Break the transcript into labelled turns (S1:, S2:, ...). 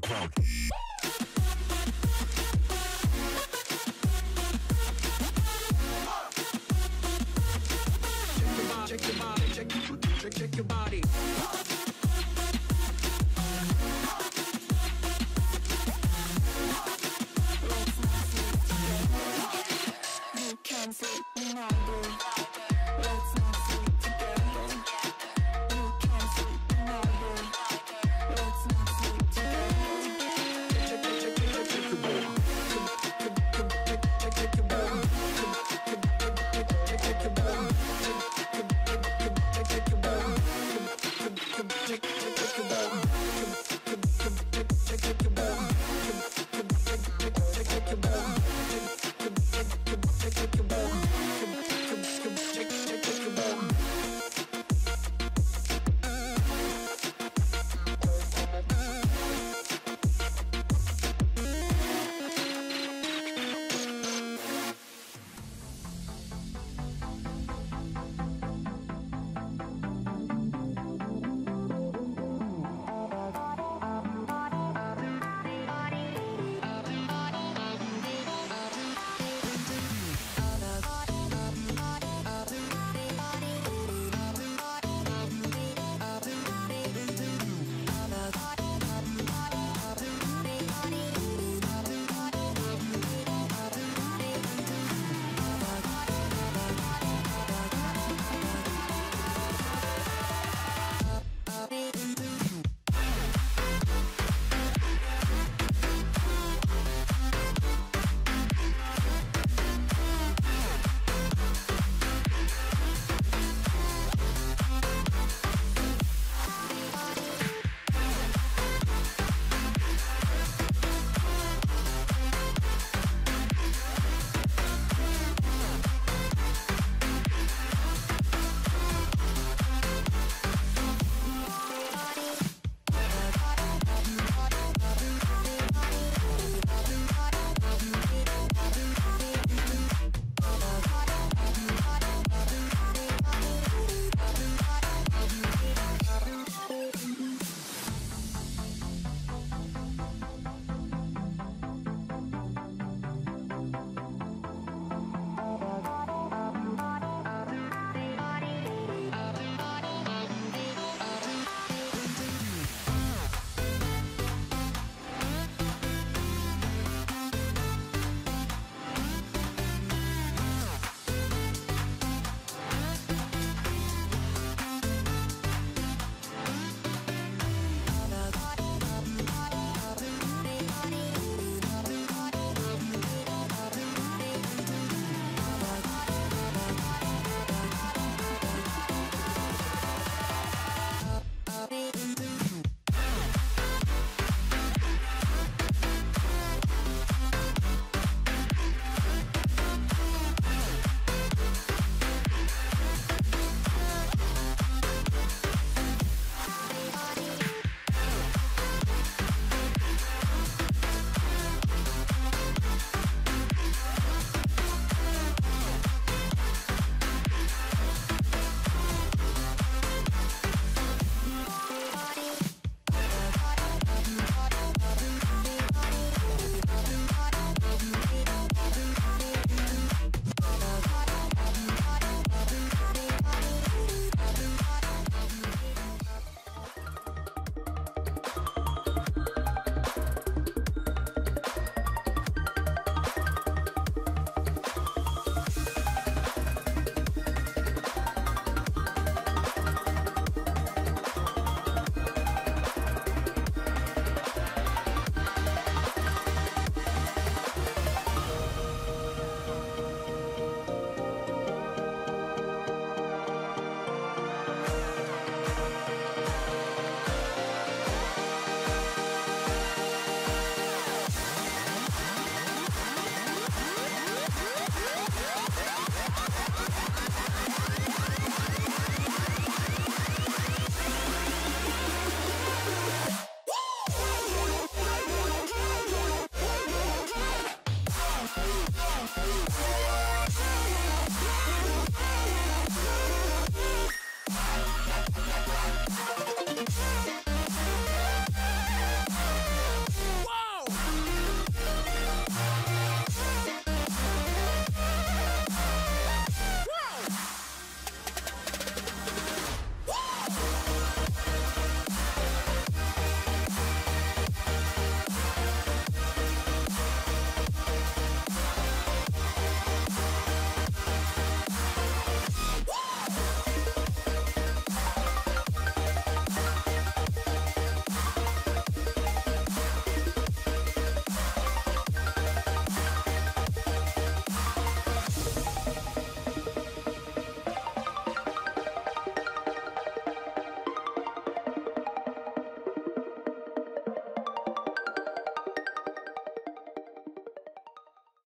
S1: underground.